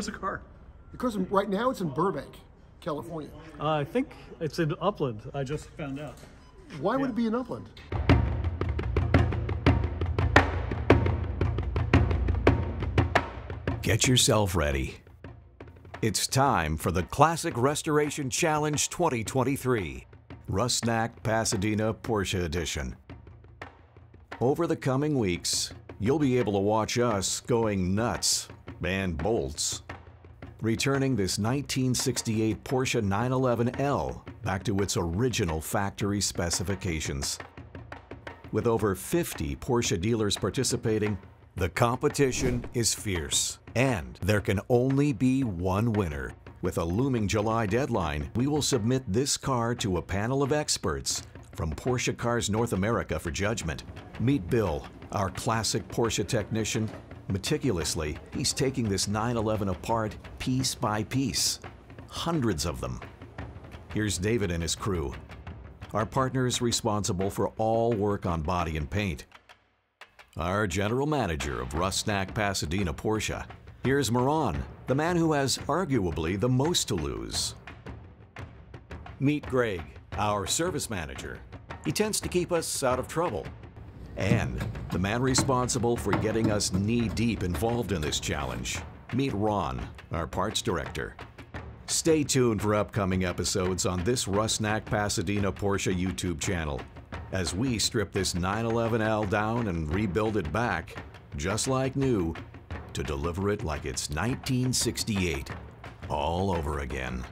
Where's the car? Because right now it's in Burbank, California. Uh, I think it's in Upland. I just found out. Why would it be in Upland? Get yourself ready. It's time for the Classic Restoration Challenge 2023, Rusnak Pasadena Porsche Edition. Over the coming weeks, you'll be able to watch us going nuts and bolts. Returning this 1968 Porsche 911L back to its original factory specifications. With over 50 Porsche dealers participating, the competition is fierce, and there can only be one winner. With a looming July deadline, we will submit this car to a panel of experts from Porsche Cars North America for judgment. Meet Bill, our classic Porsche technician. Meticulously, he's taking this 911 apart piece by piece. Hundreds of them. Here's David and his crew. Our partner is responsible for all work on body and paint. Our general manager of Rusnak Pasadena Porsche. Here's Moran, the man who has arguably the most to lose. Meet Greg, our service manager. He tends to keep us out of trouble. And the man responsible for getting us knee deep involved in this challenge. Meet Ron, our parts director. Stay tuned for upcoming episodes on this Rusnak Pasadena Porsche YouTube channel as we strip this 911L down and rebuild it back, just like new, to deliver it like it's 1968 all over again.